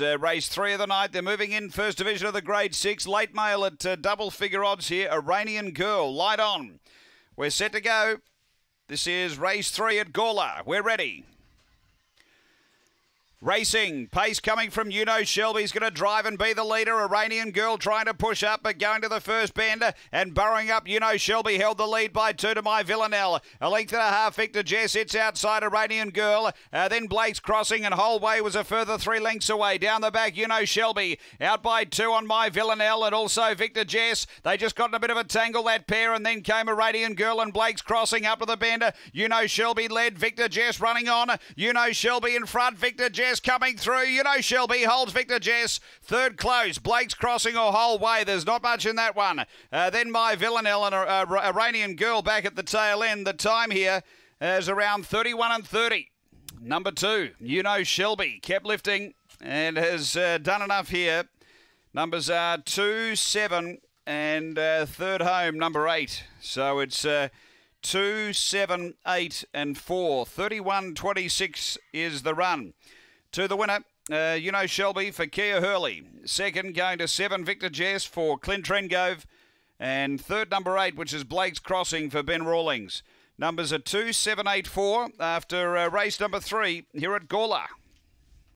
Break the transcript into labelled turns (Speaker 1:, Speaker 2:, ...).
Speaker 1: Uh, race three of the night. They're moving in first division of the grade six. Late mail at uh, double figure odds here. Iranian Girl. Light on. We're set to go. This is race three at Gawler. We're ready. Racing, pace coming from You Know Shelby's going to drive and be the leader. Iranian Girl trying to push up, but going to the first bend and burrowing up. You Know Shelby held the lead by two to my Villanelle. A length and a half, Victor Jess. It's outside Iranian Girl. Uh, then Blake's crossing, and Holway was a further three lengths away. Down the back, You Know Shelby out by two on my Villanelle, and also Victor Jess. They just got in a bit of a tangle that pair, and then came Iranian Girl and Blake's crossing up to the bend. You Know Shelby led. Victor Jess running on. You Know Shelby in front. Victor Jess coming through. You know Shelby holds Victor Jess. Third close. Blake's crossing a whole way. There's not much in that one. Uh, then my Villanelle and a, a, Iranian girl back at the tail end. The time here is around 31 and 30. Number two, you know Shelby kept lifting and has uh, done enough here. Numbers are two, seven, and uh, third home, number eight. So it's uh, two, seven, eight, and four. 31 26 is the run to the winner. Uh, you know Shelby for Kia Hurley. Second going to seven Victor Jess for Clint Trengove. And third number eight, which is Blake's Crossing for Ben Rawlings. Numbers are two, seven, eight, four after uh, race number three here at Gawler.